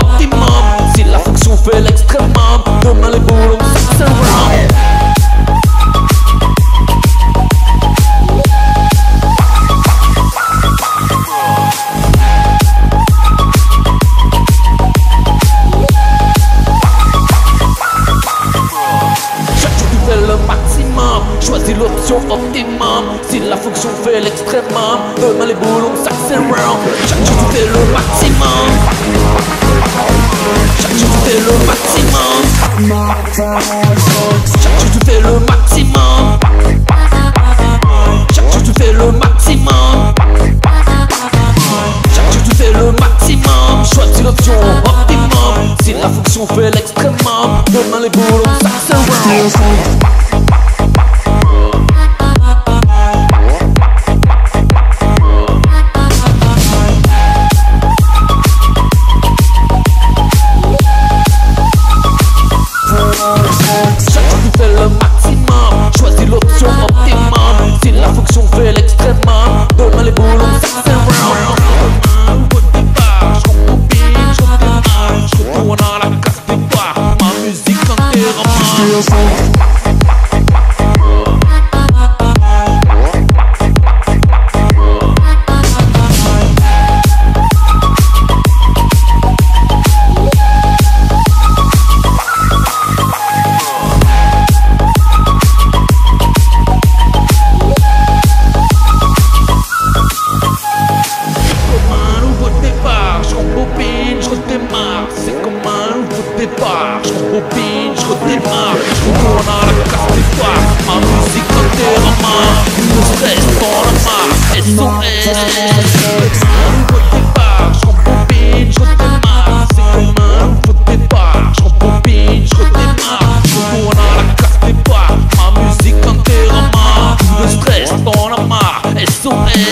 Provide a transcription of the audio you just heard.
optimum. Si la fonction fait l'extrêmum Demain les boulots ça surround L'option optimum. Si la fonction fait l'extrêmum Demain les boulons s'accélèrent. Chaque jour tu fais le maximum. Chaque jour tu fais le maximum. Chaque jour tu fais le maximum. Chaque jour tu fais le maximum ma la main, SOS.